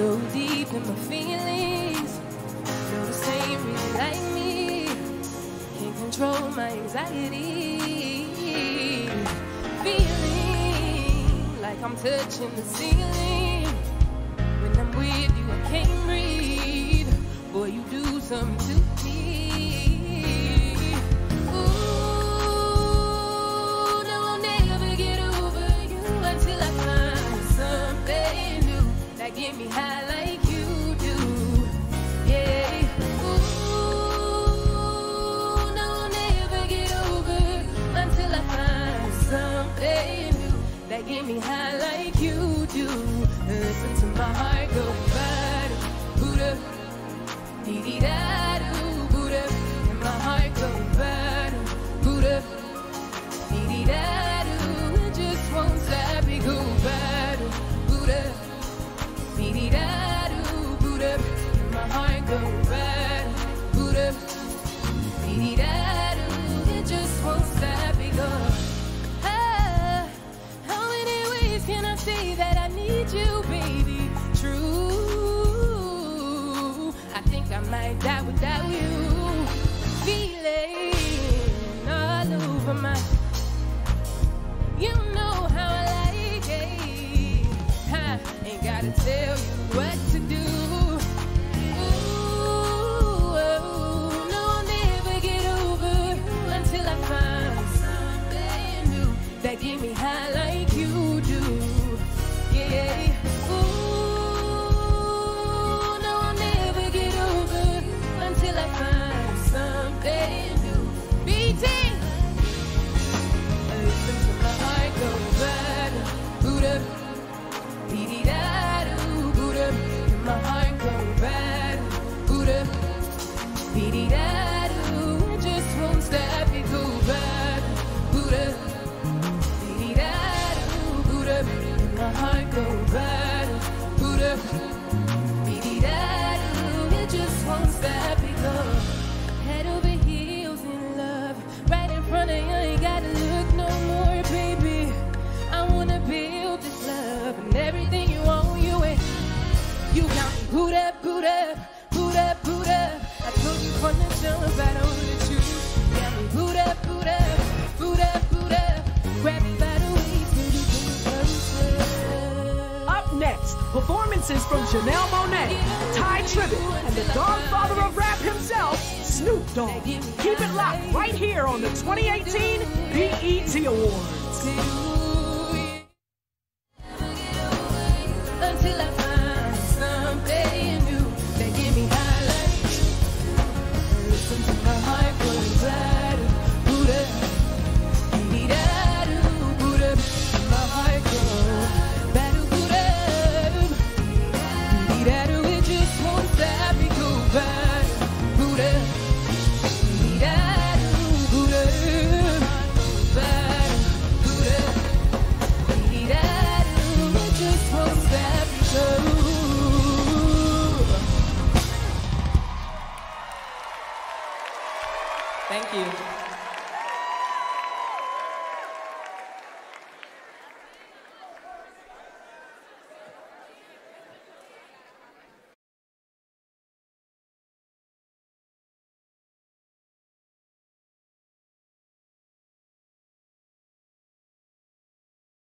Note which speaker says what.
Speaker 1: so deep in my feelings. Feel the same like me. Can't control my anxiety. Feeling like I'm touching the ceiling. When I'm with you, I can't breathe. Boy, you do something to that me high like you do. Listen to my heart go bad, can I say that I need you, baby? True. I think I might die without you. Feeling all over my. You know how I like it. I ain't gotta tell you what to do. Up, boo'd up, boo'd up, boo'd up. I told you from the jump, I don't let you. Got me boo'd up, boo'd up, boo'd up, boo'd up. Grab me by the waist, baby, bring me closer.
Speaker 2: Up next, performances from Janelle Monáe, Ty Tribbett, and the godfather of rap himself, Snoop Dogg. Keep it locked right here on the 2018 BET Awards.
Speaker 1: Until I
Speaker 3: Thank you.